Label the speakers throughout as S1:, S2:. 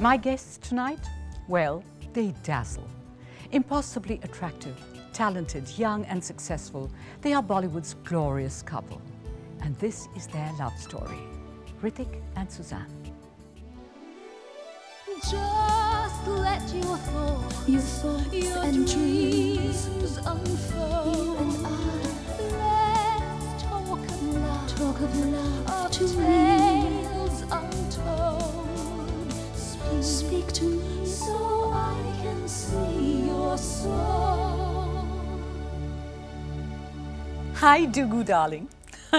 S1: My guests tonight? Well, they dazzle. Impossibly attractive, talented, young, and successful, they are Bollywood's glorious couple. And this is their love story Hrithik and Sussanne.
S2: Just let your thoughts,
S3: Your thoughts
S2: your
S3: and
S2: dreams
S3: dreams.
S2: unfold.
S3: You and
S2: Let's talk of love,
S3: Talk of love
S2: of
S3: to me.
S2: Tales untold. Speak,
S3: Speak to me
S2: so I can see your soul.
S1: Hi, Duggu, darling.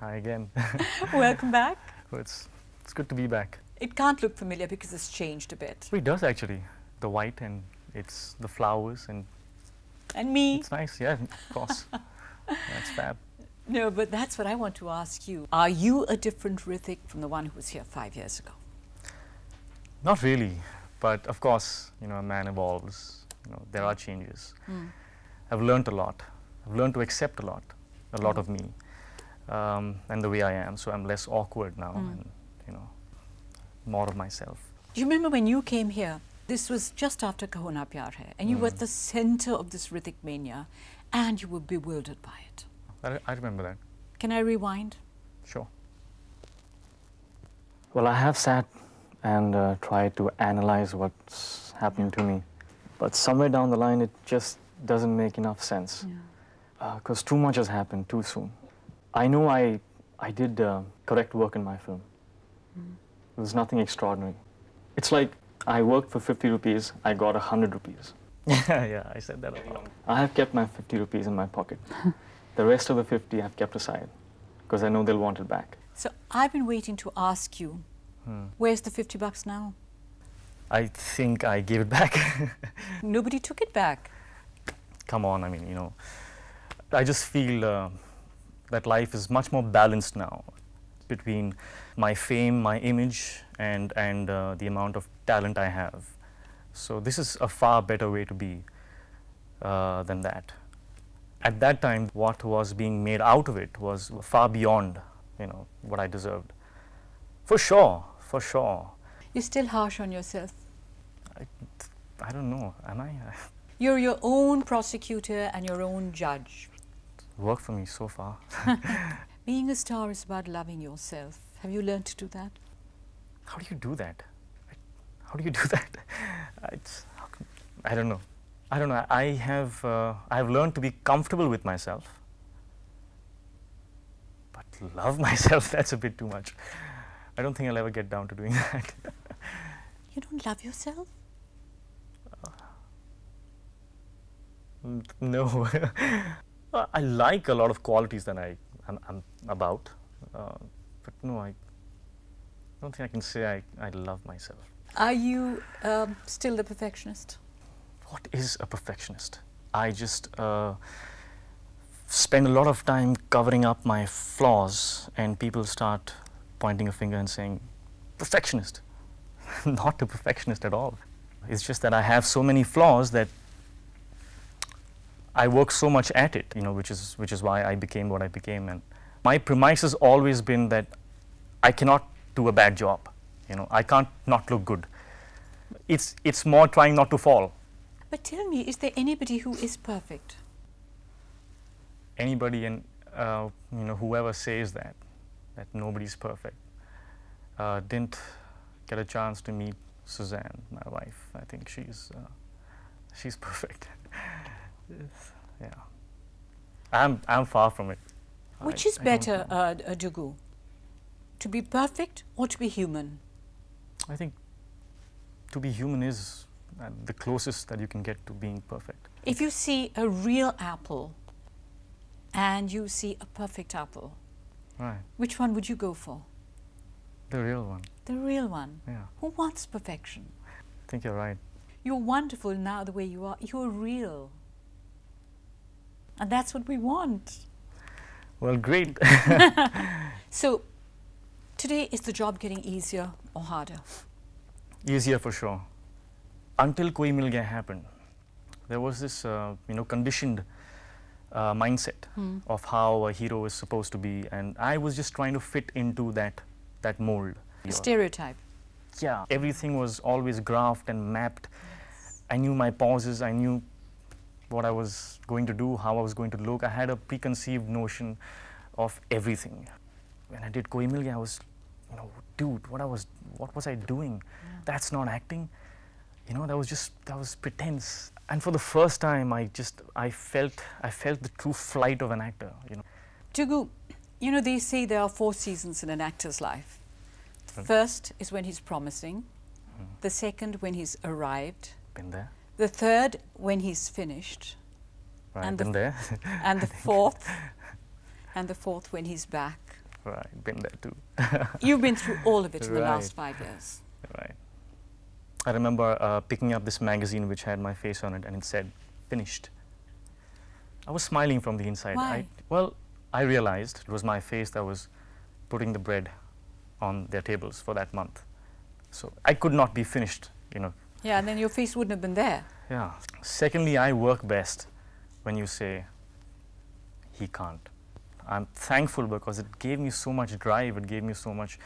S4: Hi again.
S1: Welcome back.
S4: Well, it's, it's good to be back.
S1: It can't look familiar because it's changed a bit.
S4: It does actually. The white and it's the flowers and
S1: And me?
S4: it's nice. Yeah, of course. That's fab.
S1: No, but that's what I want to ask you. Are you a different Hrithik from the one who was here five years ago?
S4: Not really, but of course, you know, a man evolves. You know, there are changes. Hmm. I've learned a lot. I've learned to accept a lot, a lot of me, um, and the way I am. So I'm less awkward now, hmm. and you know, more of myself.
S1: Do you remember when you came here? This was just after Kaho Naa Pyaar Hai, and you were at hmm. the center of this Hrithik mania, and you were bewildered by it.
S4: I, I remember that.
S1: Can I rewind?
S4: Sure. Well, I have sat and uh, tried to analyze what's happening to me, but somewhere down the line, it just doesn't make enough sense because too much has happened too soon. I know I, I did uh, correct work in my film. It was nothing extraordinary. It's like I worked for 50 rupees, I got 100 rupees. yeah, I said that a lot. I have kept my 50 rupees in my pocket. the rest of the 50 I've kept aside because I know they'll want it back.
S1: So I've been waiting to ask you, where's the 50 bucks now?
S4: I think I gave it back.
S1: Nobody took it back.
S4: Come on, I mean, you know, I just feel uh, that life is much more balanced now between my fame, my image, and, and uh, the amount of talent I have. So this is a far better way to be uh, than that. At that time, what was being made out of it was far beyond, you know, what I deserved. For sure, for sure.
S1: You're still harsh on yourself.
S4: I, I don't know, am I?
S1: You're your own prosecutor and your own judge.
S4: Worked for me so far.
S1: Being a star is about loving yourself. Have you learned to do that?
S4: How do you do that? How do you do that? It's, I don't know. I don't know. I have uh, I have learned to be comfortable with myself, but love myself that's a bit too much. I don't think I'll ever get down to doing that.
S1: You don't love yourself?
S4: Mm, no, Uh, I like a lot of qualities that I am I'm about, uh, but no, I don't think I can say I, I love myself.
S1: Are you um, still the perfectionist?
S4: what is a perfectionist? I just uh, spend a lot of time covering up my flaws, and people start pointing a finger and saying, perfectionist. Not a perfectionist at all. It's just that I have so many flaws that I work so much at it, you know, which is, which is why I became what I became. And my premise has always been that I cannot do a bad job. You know, I can't not look good. It's, it's more trying not to fall.
S1: But tell me, is there anybody who is perfect?
S4: anybody and uh, you know whoever says that that nobody's perfect uh, didn't get a chance to meet Sussanne, my wife. I think she's uh, she's perfect. Yes, yeah, I'm I'm far from it.
S1: Which
S4: I-
S1: is
S4: I
S1: better, uh, uh, Duggu? To be perfect or to be human?
S4: I think to be human is uh, the closest that you can get to being perfect.
S1: If you see a real apple and you see a perfect apple,
S4: Right,
S1: which one would you go for?
S4: the real one.
S1: The real one.
S4: Yeah,
S1: Who wants perfection?
S4: I think you're right.
S1: You're wonderful now the way you are. You're real. And that's what we want.
S4: Well, great.
S1: So, today is the job getting easier or harder?
S4: easier for sure. Until Koi Mil Gaya happened, there was this, uh, you know, conditioned uh, mindset of how a hero is supposed to be, and I was just trying to fit into that that mold.
S1: A stereotype.
S4: yeah, everything was always graphed and mapped. I knew my pauses, I knew what I was going to do, how I was going to look. I had a preconceived notion of everything. When I did Koi Mil Gaya, I was, you know, dude, what I was, what was I doing? That's not acting. You know, that was just, that was pretense. And for the first time, I just, I felt, I felt the true flight of an actor. You know,
S1: Duggu, you know, they say there are four seasons in an actor's life. The first is when he's promising, the second, when he's arrived,
S4: been there,
S1: the third, when he's finished,
S4: right,
S1: And the
S4: been there,
S1: and the fourth, and the fourth, when he's back.
S4: right, been there too.
S1: You've been through all of it in the last five years.
S4: Right. I remember uh, picking up this magazine which had my face on it and it said, finished. I was smiling from the inside.
S1: Why?
S4: I, well, I realized it was my face that was putting the bread on their tables for that month. So I could not be finished, you know.
S1: Yeah, and then your face wouldn't have been there.
S4: Yeah. Secondly, I work best when you say, he can't. I'm thankful because it gave me so much drive, it gave me so much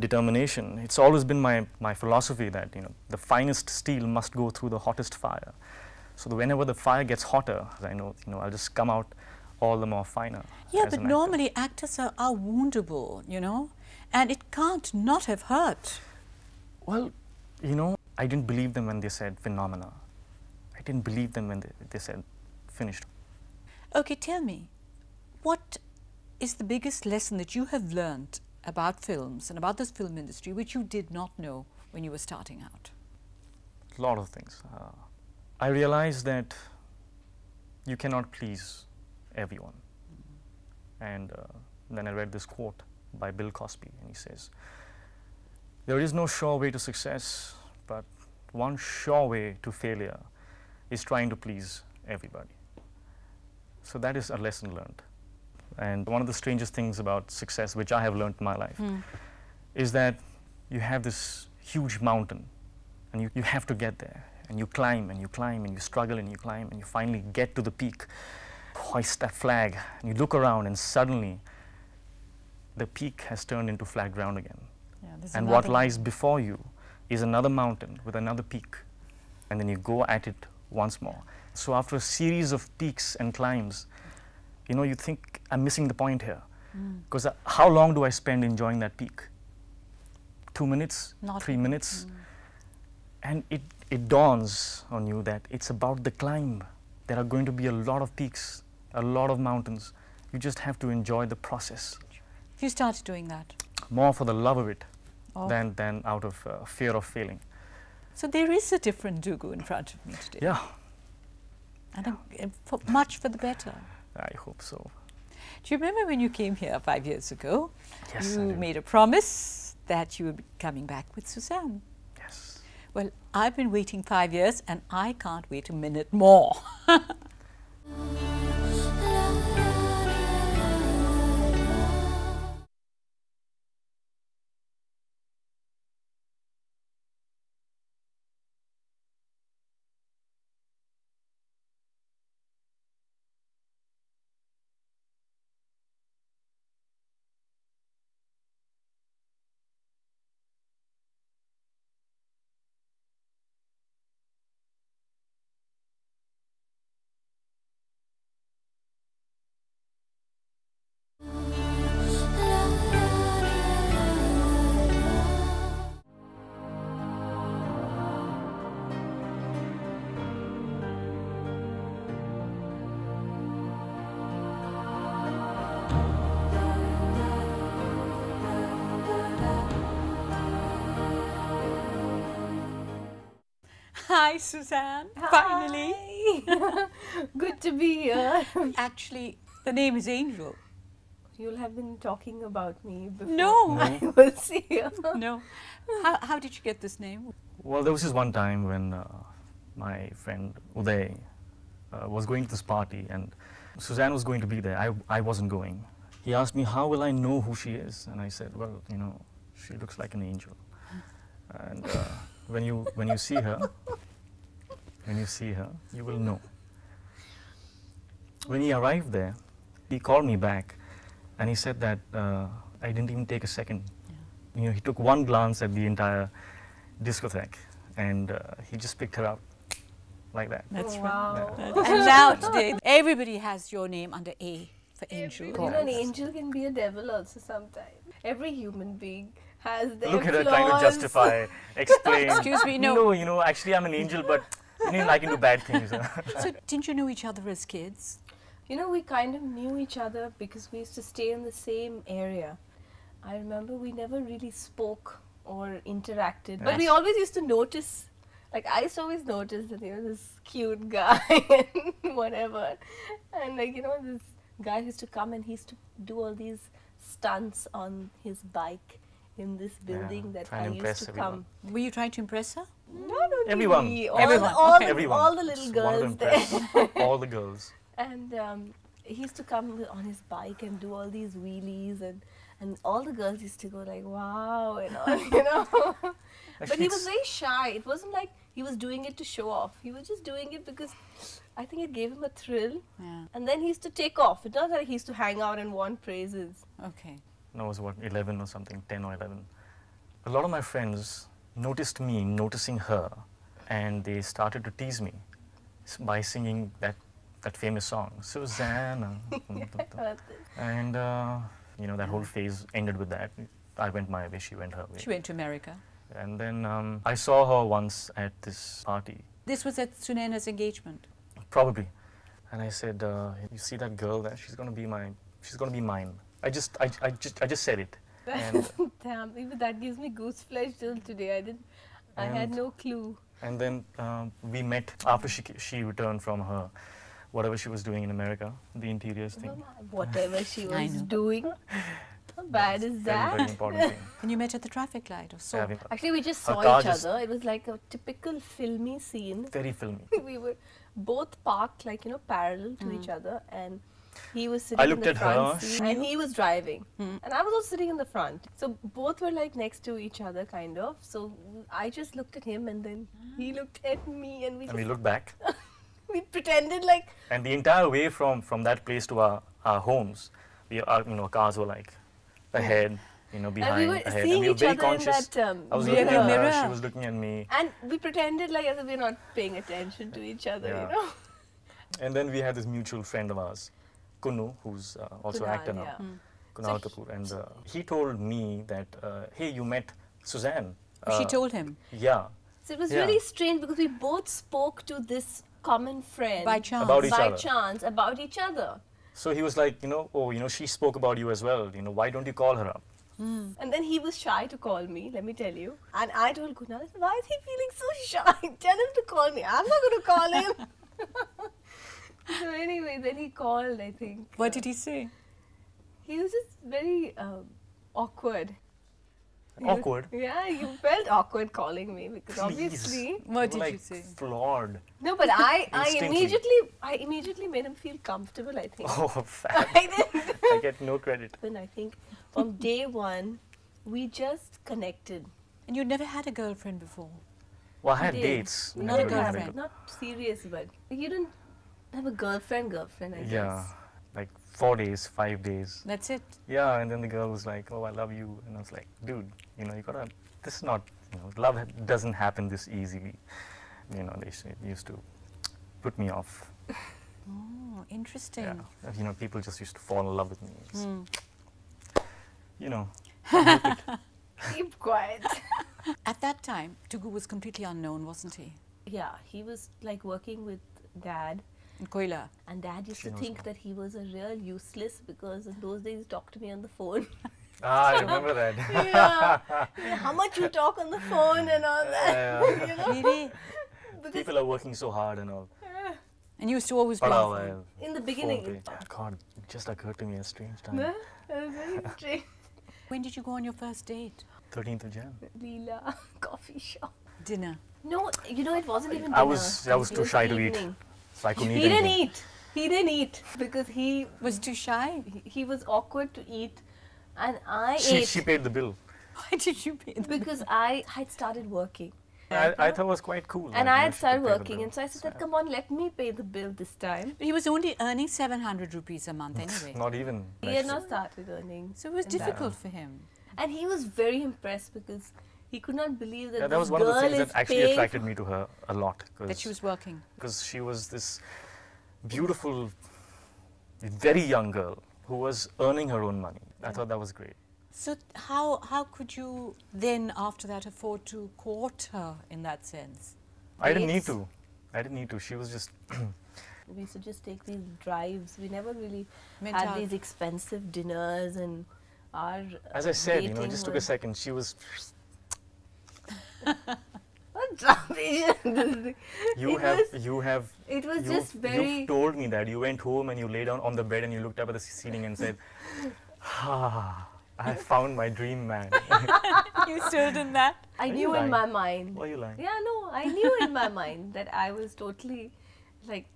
S4: determination. It's always been my, my philosophy that, you know, the finest steel must go through the hottest fire. So whenever the fire gets hotter, I know, you know, I'll just come out all the more finer.
S1: Yeah, but
S4: actor.
S1: normally actors are, are woundable, you know, and it can't not have hurt.
S4: Well, you know, I didn't believe them when they said phenomena. I didn't believe them when they, they said finished.
S1: Okay, tell me, what is the biggest lesson that you have learned about films and about this film industry which you did not know when you were starting out?
S4: A lot of things. Uh, I realized that you cannot please everyone. And uh, then I read this quote by Bill Cosby, and he says, There is no sure way to success, but one sure way to failure is trying to please everybody. So that is a lesson learned. And one of the strangest things about success, which I have learned in my life, hmm. is that you have this huge mountain and you, you have to get there. And you climb and you climb and you struggle and you climb and you finally get to the peak hoist that flag. And you look around and suddenly the peak has turned into flat ground again.
S1: Yeah,
S4: and what lies before you is another mountain with another peak. And then you go at it once more. So after a series of peaks and climbs you know you think i'm missing the point here.
S1: Mm.
S4: because uh, how long do i spend enjoying that peak? Two minutes?
S1: Not
S4: three minutes? And it, it dawns on you that it's about the climb. There are going to be a lot of peaks a lot of mountains. You just have to enjoy the process.
S1: You started doing that.
S4: more for the love of it
S1: Oh.
S4: than, than out of uh, fear of failing.
S1: So there is a different Duggu in front of me today.
S4: yeah.
S1: And a, and for, much for the better.
S4: I hope so
S1: Do you remember when you came here five years ago?
S4: Yes,
S1: You made a promise that you would be coming back with Sussanne.
S4: yes
S1: Well, I've been waiting five years and I can't wait a minute more. Hi, Sussanne. Finally.
S3: Good to be here.
S1: Actually, the name is Angel.
S3: You'll have been talking about me before
S1: No.
S3: I was here.
S1: No. How, how did you get this name?
S4: Well, there was this one time when uh, my friend Uday uh, was going to this party and Sussanne was going to be there. I, I wasn't going. He asked me, How will I know who she is? And I said, Well, you know, she looks like an angel. And uh, when, you, when you see her, when you see her, you will know. When he arrived there, he called me back and he said that uh, I didn't even take a second. you know, he took one glance at the entire discotheque, and uh, he just picked her up like that.
S1: That's
S3: wow.
S1: And now today, everybody has your name under A for angel.
S3: You know, an angel can be a devil also sometimes. Every human being has their
S4: Look at her trying to justify, explain.
S1: Excuse me, no.
S4: No, you know, actually, I'm an angel, but you know, I can do bad things.
S1: So didn't you know each other as kids?
S3: You know, we kind of knew each other because we used to stay in the same area. I remember we never really spoke or interacted, but we always used to notice. Like I used to always notice that you know this cute guy and whatever, and like you know this guy used to come and he used to do all these stunts on his bike in this building that
S4: trying
S3: I used to
S4: everyone.
S3: come.
S1: Were you trying to impress her?
S3: Not only
S4: Everyone.
S3: me, all,
S1: Everyone,
S3: The, all,
S1: okay.
S4: Everyone.
S3: all the little
S4: Just wanted to
S3: girls there.
S4: all the girls.
S3: And um, he used to come on his bike and do all these wheelies, and, and all the girls used to go like, "Wow," and all, you know. but he was very shy. It wasn't like he was doing it to show off. He was just doing it because I think it gave him a thrill.
S1: Yeah.
S3: And then he used to take off. It's not like he used to hang out and want praises.
S1: Okay.
S4: no, it was what, 11 or something, 10 or 11. A lot of my friends noticed me noticing her, and they started to tease me by singing that, that famous song, Susanna. and, uh, you know, that whole phase ended with that. I went my way, she went her way.
S1: She went to America.
S4: And then um, I saw her once at this party,
S1: This was at Sunaina's engagement.
S4: probably. And I said, uh, "You see that girl there? She's gonna be my, she's gonna be mine." I just, I, I just, I just said it. And,
S3: Damn, even that gives me goose flesh till today. I didn't. I had no clue.
S4: and then um, we met after she, she returned from her, whatever she was doing in America, the interiors thing.
S3: Whatever she was doing. How bad is that?
S4: very very important thing.
S1: And you met at the traffic light or so.
S4: Having
S3: Actually, we just saw each
S4: just-
S3: other. It was like a typical filmy scene.
S4: very filmy.
S3: we were both parked, like, you know, parallel to each other. And he was sitting
S4: I
S3: in the
S4: at
S3: front
S4: her,
S3: seat and he was driving. And I was also sitting in the front. So both were like next to each other, kind of. So I just looked at him and then he looked at me and we,
S4: And we looked back,
S3: we pretended like,
S4: and the entire way from, from that place to our, our homes, we, our, you know, cars were like ahead, you know, behind,
S3: and we were
S4: ahead,
S3: seeing
S4: and we were
S3: each
S4: very
S3: other
S4: conscious.
S3: in that um,
S4: I was
S3: mirror.
S4: looking at her,
S1: Mirror.
S4: she was looking at me,
S3: And we pretended like as if we're not paying attention to each other,
S4: Yeah.
S3: you know.
S4: and then we had this mutual friend of ours, Kunu, who's uh, also an
S3: Kunal,
S4: actor now.
S3: yeah.
S4: Kunal
S3: So
S4: Kapoor, and uh, he told me that, uh, hey, you met Sussanne.
S1: she
S4: Uh,
S1: told him
S4: Yeah,
S3: So it was
S4: Yeah.
S3: really strange because we both spoke to this common friend
S1: by chance.
S4: About each
S3: by
S4: other.
S3: chance about each other.
S4: So he was like, you know, oh, you know, she spoke about you as well. You know, why don't you call her up?
S3: And then he was shy to call me, let me tell you. And I told Kunal, why is he feeling so shy? Tell him to call me. I'm not going to call him. so anyway, then he called, I think.
S1: What did he say?
S3: He was just very um, awkward. He was-
S4: Awkward.
S3: yeah, you felt awkward calling me because
S4: Please.
S3: obviously.
S1: What
S4: You were,
S1: did you say?
S4: Flawed.
S3: No, but I, I immediately, I immediately made him feel comfortable. I think.
S4: Oh, fat.
S3: I.
S4: I get no credit.
S3: And I think from day one, we just connected.
S1: And you never had a girlfriend before.
S4: Well, I had
S3: did.
S4: dates.
S1: Not a girlfriend.
S3: Not serious, but you didn't have a girlfriend, girlfriend. I
S4: Yeah,
S3: guess.
S4: like four days, five days.
S1: That's it.
S4: Yeah, and then the girl was like, "Oh, I love you," and I was like, "Dude, you know, you gotta. This is not. You know, love doesn't happen this easily. You know, they used to put me off.
S1: Oh, interesting.
S4: Yeah, you know, people just used to fall in love with me. It's-
S1: Hmm.
S4: You know,
S3: Keep quiet.
S1: At that time, Duggu was completely unknown, wasn't he?
S3: yeah, he was like working with dad.
S1: In Koyla.
S3: And dad used
S4: She
S3: to think
S4: now.
S3: that he was a real useless because in those days he talked to me on the phone.
S4: ah, I remember that.
S3: yeah. yeah, How much you talk on the phone and all that.
S4: Yeah.
S3: you know?
S1: Really?
S4: People are working so hard and all.
S1: And you used to always be
S4: But
S1: on
S3: in the beginning,
S4: pay. God, it just occurred to me a strange time.
S3: Huh? Very strange.
S1: When did you go on your first date?
S4: 13th of Jan.
S3: Leela coffee shop.
S1: Dinner.
S3: No, you know it wasn't even. dinner.
S4: I was- I was too shy to eat.
S3: Evening.
S4: So I couldn't
S3: He
S4: eat
S3: didn't
S4: anything.
S3: eat. He didn't eat because he
S1: Was too shy?
S3: he- he was awkward to eat, and I
S4: She,
S3: ate
S4: she paid the bill.
S1: Why did you pay the
S3: because I had started working.
S4: I, I thought it was quite cool.
S3: And I had started
S4: could pay the
S3: working, and so I said,
S4: So,
S3: that, "Come on, let me pay the bill this time."
S1: But he was only earning 700 rupees a month anyway.
S4: Not even.
S3: He had not started earning.
S1: So it was
S3: in that.
S1: difficult for him.
S3: and he was very impressed because he could not believe that
S4: Yeah, that
S3: this
S4: was one of the
S3: girl
S4: things
S3: is
S4: that actually attracted me to her a lot.
S1: That she was working.
S4: because she was this beautiful, very young girl who was earning her own money. I thought that was great.
S1: So how how could you then after that afford to court her in that sense?
S4: I didn't need to. I didn't need to. She was just.
S3: We used to just take these drives. We never really
S1: Went
S3: had these expensive dinners and our.
S4: As I said, you know, it just took a second. She was.
S3: What rubbish!
S4: You
S3: It
S4: have.
S3: was-
S4: you have.
S3: It was
S4: you've,
S3: just very.
S4: You've told me that you went home and you lay down on the bed and you looked up at the ceiling and said, "Ah, I found my dream man."
S1: you still in that?
S3: I
S4: Are
S3: knew in my mind.
S4: Why are you lying?
S3: Yeah, no, I knew in my mind that I was totally like,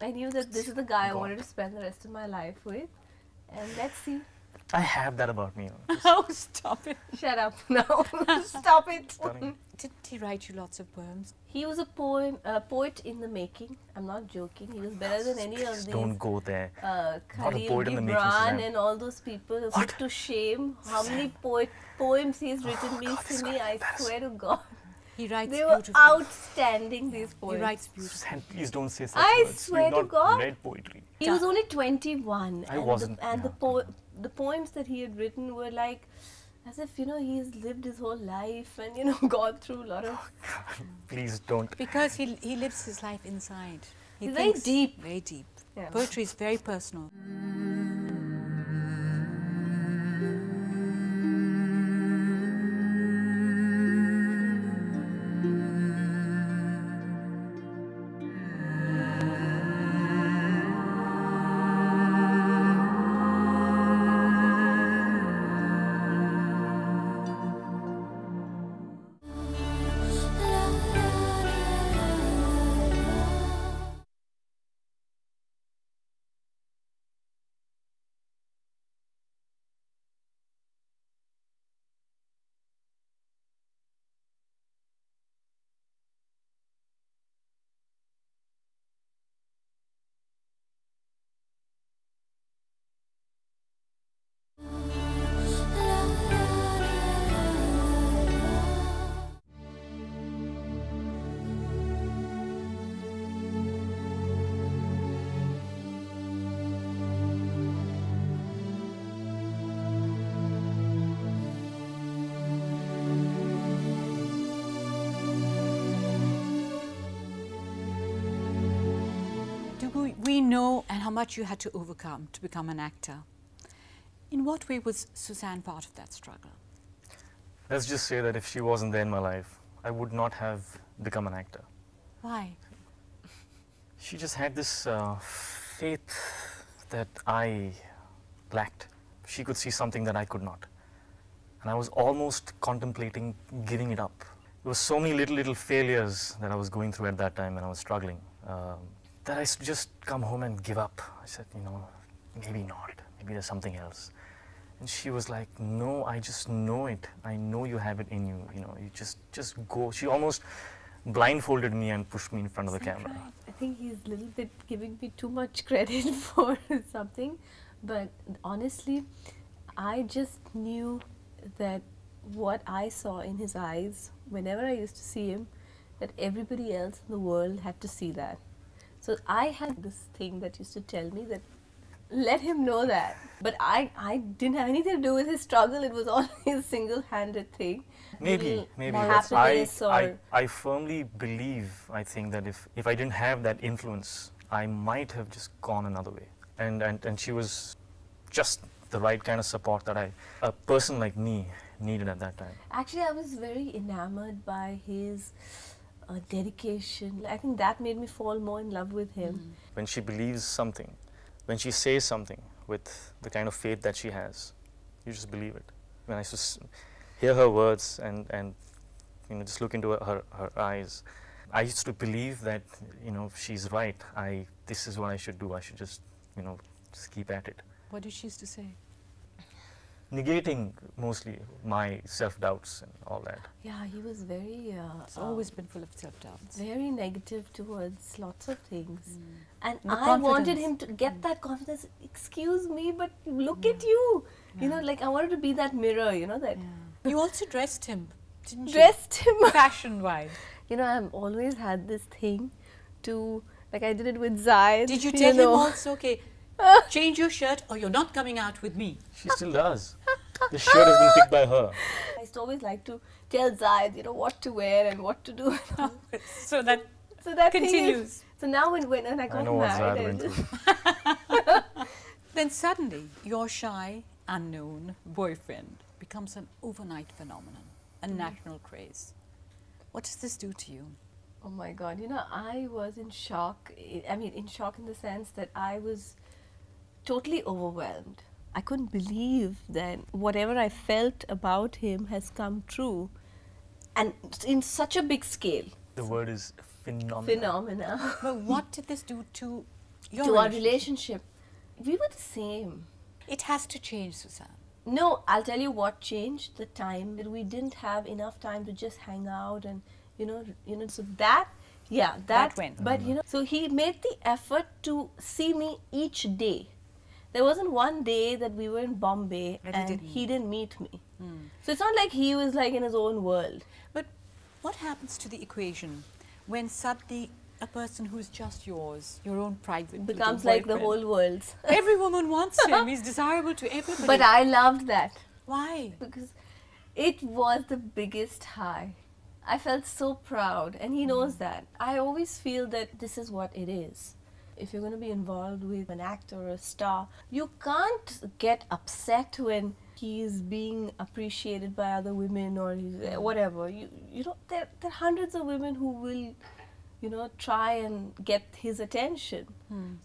S3: I knew that this is the guy I wanted to spend the rest of my life with. And let's see.
S4: I have that about me. You know, just
S1: Oh, stop it.
S3: Shut up No, Stop it.
S4: Stunning.
S1: Didn't he write you lots of poems?
S3: He was a poem, a poet in the making. I'm not joking. He was better than any of these.
S4: don't go there.
S3: uh,
S4: Not a
S3: Khalil
S4: poet in the making,
S3: Gibran
S4: Sussanne.
S3: and all those people who put to shame how many poet poems he's written me
S4: Oh, God, this
S3: to me. I swear to God,
S1: He writes
S3: they were
S1: beautifully.
S3: outstanding. These poems.
S1: He writes beautifully.
S4: Sussanne, please don't say such
S3: I
S4: words.
S3: swear
S4: You've
S3: to
S4: not
S3: God.
S4: read poetry.
S3: He was only 21.
S4: I
S3: and
S4: wasn't,
S3: The, and the, po- the poems that he had written were like, as if, you know, he's lived his whole life and, you know, gone through a lot of.
S4: Oh, please don't.
S1: Because he, he lives his life inside. He
S3: He's very
S1: thinks
S3: deep.
S1: Very deep.
S3: Yeah.
S1: Poetry is very personal. Do we, know and how much you had to overcome to become an actor. In what way was Sussanne part of that struggle?
S4: Let's just say that if she wasn't there in my life, I would not have become an actor.
S1: Why?
S4: She just had this uh, faith that I lacked. She could see something that I could not. And I was almost contemplating giving it up. There were so many little, little failures that I was going through at that time and I was struggling um, that I just come home and give up. I said, you know, maybe not. Maybe there's something else. And she was like, no, I just know it. I know you have it in you. You know, you just, just go. She almost blindfolded me and pushed me in front of the camera.
S3: I think he's a little bit giving me too much credit for something. But honestly, I just knew that what I saw in his eyes whenever I used to see him, that everybody else in the world had to see that. So I had this thing that used to tell me that let him know that. But I, I didn't have anything to do with his struggle. It was all his single-handed thing.
S4: Maybe, maybe. I,
S3: or
S4: I, I firmly believe, I think that if, if I didn't have that influence, I might have just gone another way. And, and, and she was just the right kind of support that I, a person like me, needed at that time.
S3: Actually, I was very enamored by his uh, dedication. I think that made me fall more in love with him.
S4: When she believes something, when she says something with the kind of faith that she has, you just believe it. When I just hear her words and, and you know, just look into her, her, her eyes, I used to believe that, you know, she's right. I, this is what I should do. I should just, you know, just keep at it.
S1: What did she used to say?
S4: Negating mostly my self-doubts and all that.
S3: Yeah, he was very, uh,
S1: It's always been full of self-doubts.
S3: very negative towards lots of things. And
S1: The
S3: I wanted him to get that confidence. Excuse me, but look at you. You know, like I wanted to be that mirror. You know that
S1: You also dressed him, didn't you?
S3: dressed him.
S1: Fashion wise.
S3: you know, I've always had this thing to like I did it with Zaid.
S1: Did you tell him
S3: know.
S1: also, okay, change your shirt or you're not coming out with me?
S4: She still does. This shirt has been picked by her.
S3: I used to always like to tell Zaid, you know, what to wear and what to do.
S1: so that
S3: so that thing is-
S1: continues.
S3: so now when, when when I got
S4: I know
S3: married,
S4: Zad
S3: I
S4: went.
S1: Then suddenly, your shy, unknown boyfriend becomes an overnight phenomenon, a mm-hmm. national craze. What does this do to you?
S3: Oh my god, you know, I was in shock. I- I mean, in shock in the sense that I was totally overwhelmed. I couldn't believe that whatever I felt about him has come true and in such a big scale.
S4: The word is phenomenal.
S3: Phenomena
S1: But what did this do to your
S3: to our
S1: relationship?
S3: relationship. We were the same.
S1: It has to change, Susan.
S3: No, I'll tell you what changed the time that we didn't have enough time to just hang out and you know you know so that yeah that,
S1: That went.
S3: but mm-hmm. you know so he made the effort to see me each day there wasn't one day that we were in bombay
S1: That he
S3: and
S1: didn't.
S3: he didn't meet me hmm. so it's not like he was like in his own world
S1: But what happens to the equation when suddenly a person who's just yours, your own private
S3: becomes like the whole world.
S1: Every woman wants him. He's desirable to everybody.
S3: but i loved that
S1: why?
S3: because it was the biggest high. I felt so proud, and he knows hmm. that. I always feel that this is what it is. If you're going to be involved with an actor or a star, you can't get upset when he's being appreciated by other women or he's, uh, whatever. You you know there there are hundreds of women who will, you know, try and get his attention.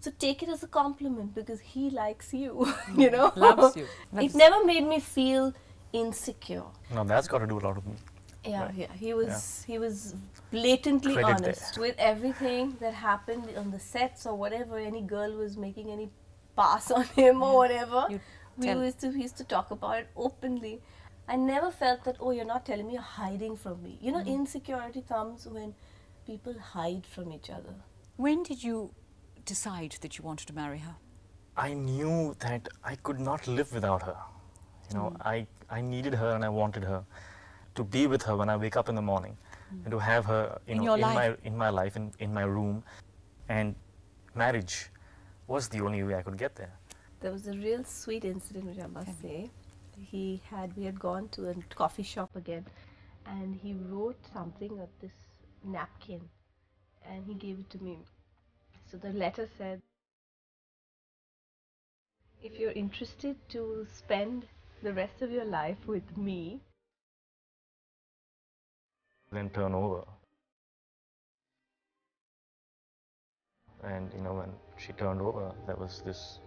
S3: So take it as a compliment because he likes you. you know,
S1: Loves you.
S3: It never made me feel insecure.
S4: Now that's got to do a lot with me.
S3: Yeah,
S4: Right.
S3: yeah. He was he was blatantly
S4: Credit
S3: honest with everything that happened on the sets or whatever. Any girl was making any pass on him or whatever.
S1: You
S3: We
S1: tell-
S3: used to we used to talk about it openly. I never felt that oh you're not telling me you're hiding from me. You know
S1: Mm-hmm.
S3: insecurity comes when people hide from each other.
S1: When did you decide that you wanted to marry her?
S4: I knew that I could not live without her. You know, I, I needed her and I wanted her to be with her when I wake up in the morning and to have her you
S1: In
S4: know, in
S1: life.
S4: my in my life in, in my room and marriage was the only way I could get there.
S3: There was a real sweet incident which I must say. He had we had gone to a coffee shop again and he wrote something on this napkin and he gave it to me. So the letter said if you're interested to spend the rest of your life with me,
S4: Then turn over. And you know when she turned over there was this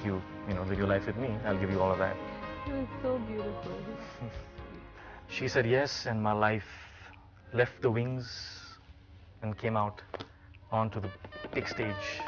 S4: if you you know live your life with me, I'll give you all of that.
S3: it was so beautiful.
S4: She said yes, and my life left the wings and came out onto the big stage